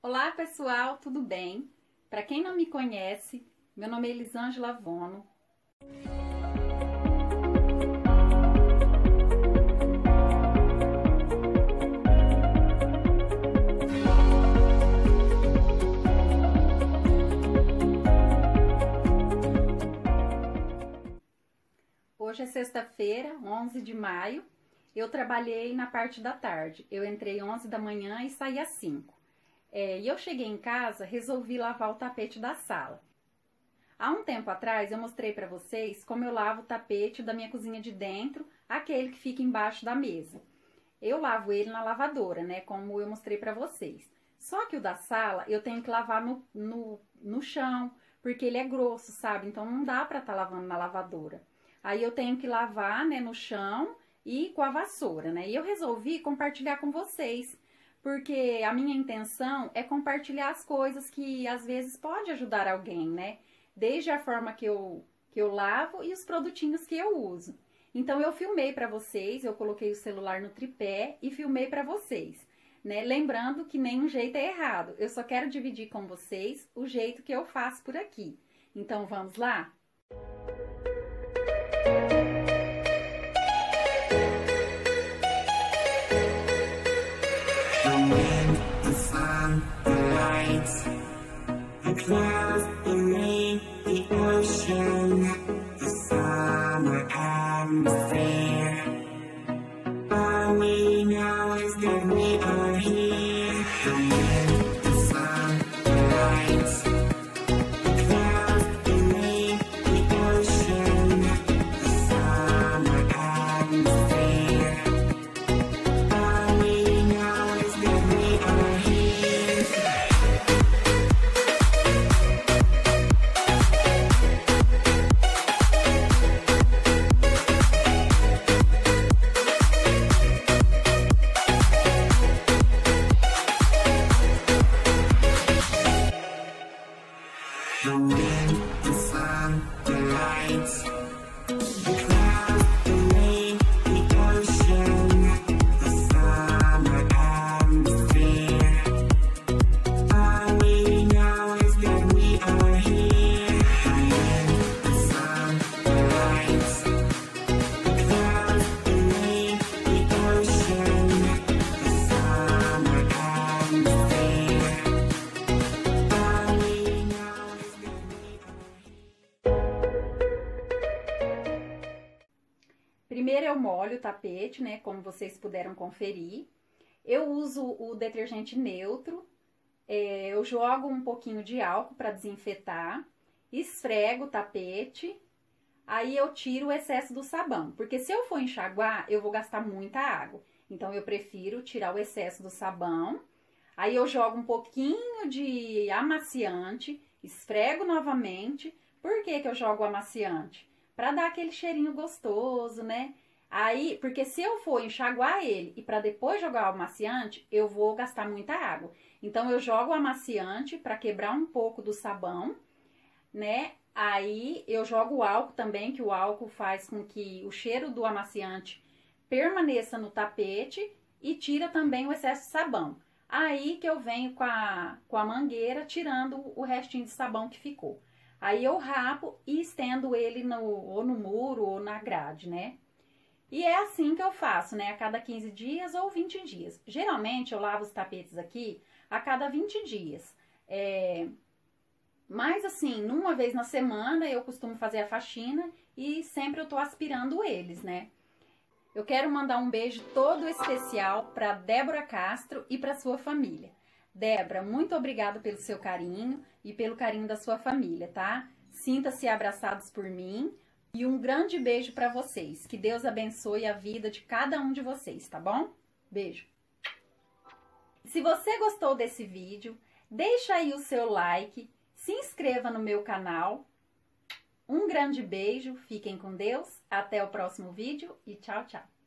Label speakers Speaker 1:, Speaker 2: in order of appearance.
Speaker 1: Olá pessoal, tudo bem? Para quem não me conhece, meu nome é Elisângela Vono. Hoje é sexta-feira, 11 de maio. Eu trabalhei na parte da tarde. Eu entrei 11 da manhã e saí às 5. É, e eu cheguei em casa, resolvi lavar o tapete da sala. Há um tempo atrás eu mostrei para vocês como eu lavo o tapete da minha cozinha de dentro, aquele que fica embaixo da mesa. Eu lavo ele na lavadora, né, como eu mostrei para vocês. Só que o da sala eu tenho que lavar no, no, no chão, porque ele é grosso, sabe? Então não dá para estar tá lavando na lavadora. Aí eu tenho que lavar, né, no chão e com a vassoura, né? E eu resolvi compartilhar com vocês porque a minha intenção é compartilhar as coisas que às vezes pode ajudar alguém, né? Desde a forma que eu, que eu lavo e os produtinhos que eu uso. Então eu filmei para vocês, eu coloquei o celular no tripé e filmei para vocês, né? Lembrando que nenhum jeito é errado. Eu só quero dividir com vocês o jeito que eu faço por aqui. Então vamos lá? Clouds, the rain, the ocean, the summer atmosphere. All we know is that we are here. Primeiro eu molho o tapete, né, como vocês puderam conferir. Eu uso o detergente neutro, é, eu jogo um pouquinho de álcool para desinfetar, esfrego o tapete, aí eu tiro o excesso do sabão, porque se eu for enxaguar, eu vou gastar muita água. Então eu prefiro tirar o excesso do sabão, aí eu jogo um pouquinho de amaciante, esfrego novamente. Por que, que eu jogo amaciante? para dar aquele cheirinho gostoso, né? Aí, porque se eu for enxaguar ele e para depois jogar o amaciante, eu vou gastar muita água. Então eu jogo o amaciante para quebrar um pouco do sabão, né? Aí eu jogo o álcool também, que o álcool faz com que o cheiro do amaciante permaneça no tapete e tira também o excesso de sabão. Aí que eu venho com a, com a mangueira tirando o restinho de sabão que ficou. Aí eu rapo e estendo ele no, ou no muro ou na grade, né? E é assim que eu faço, né? A cada 15 dias ou 20 dias. Geralmente eu lavo os tapetes aqui a cada 20 dias. É... Mas assim, numa vez na semana eu costumo fazer a faxina e sempre eu tô aspirando eles, né? Eu quero mandar um beijo todo especial para Débora Castro e para sua família. Débora, muito obrigado pelo seu carinho e pelo carinho da sua família, tá? Sinta-se abraçados por mim e um grande beijo para vocês. Que Deus abençoe a vida de cada um de vocês, tá bom? Beijo. Se você gostou desse vídeo, deixa aí o seu like, se inscreva no meu canal. Um grande beijo, fiquem com Deus, até o próximo vídeo e tchau, tchau.